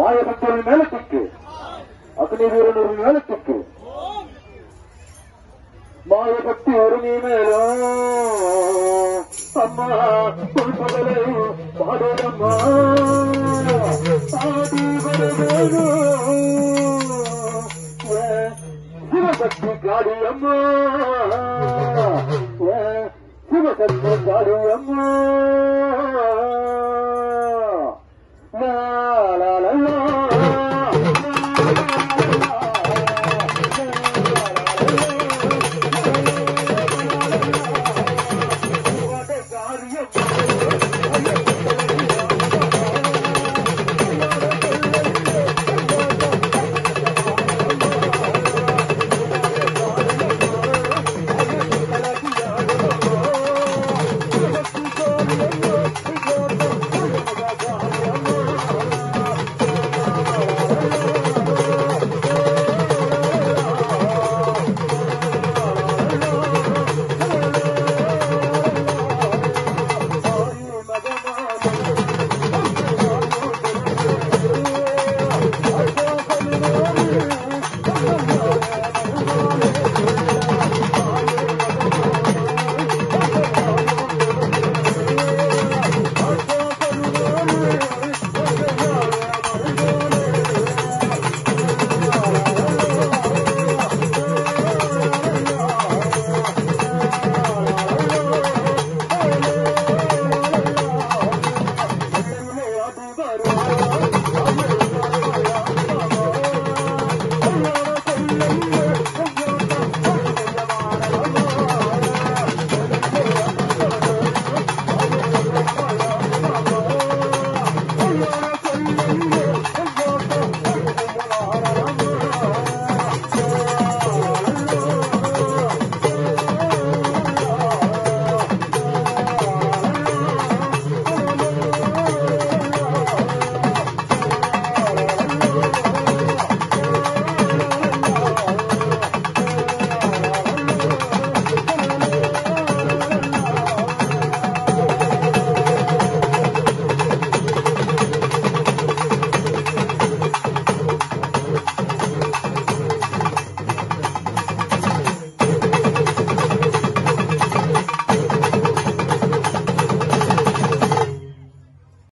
மாயபக்தரின் மேலத்துக்கு அக்னி வீரன் ஒரு மேலத்துக்கு. மாயபக்தி ஒரு நீ மேலும். அம்மா பொன்பதலை பாடலம்மா ஆடி வருவேனோ சிவசக்தி காடி அம்மா. சிவசக்தி காடி அம்மா.